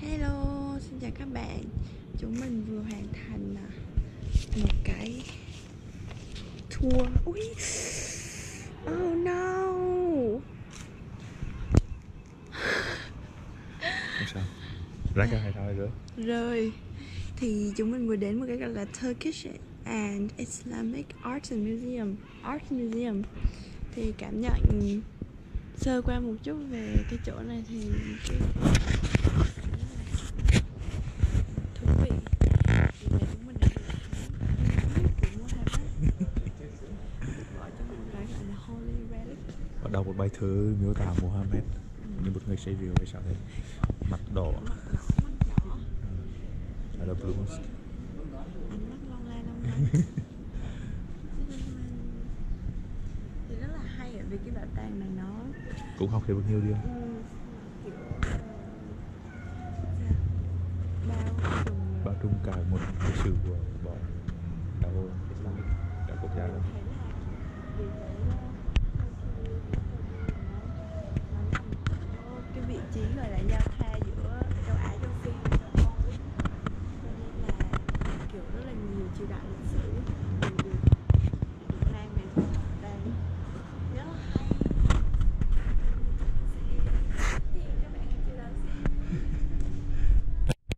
Hello, xin chào các bạn. Chúng mình vừa hoàn thành à, một cái tour. Ui. Oh no. Sao. Ráng cả hai thôi nữa Rồi. Thì chúng mình vừa đến một cái gọi là Turkish and Islamic Art and Museum. Art Museum. Thì cảm nhận sơ qua một chút về cái chỗ này thì cái thú vị Vì vậy chúng mình đã được của Muhammad được gọi cho một cái gọi là Holy Bắt đầu một bài thơ miêu tả Mohammed Như một người say rượu hay sao thế Mặt đỏ. Mắt đỏ. Là blue mosque. Ở vì cái bảo tàng này nó Cũng học thêm bao nhiêu điều. Kiểu bao trùm. Trung cả một lịch sử của bọn đạo Islamic trí rồi lại giao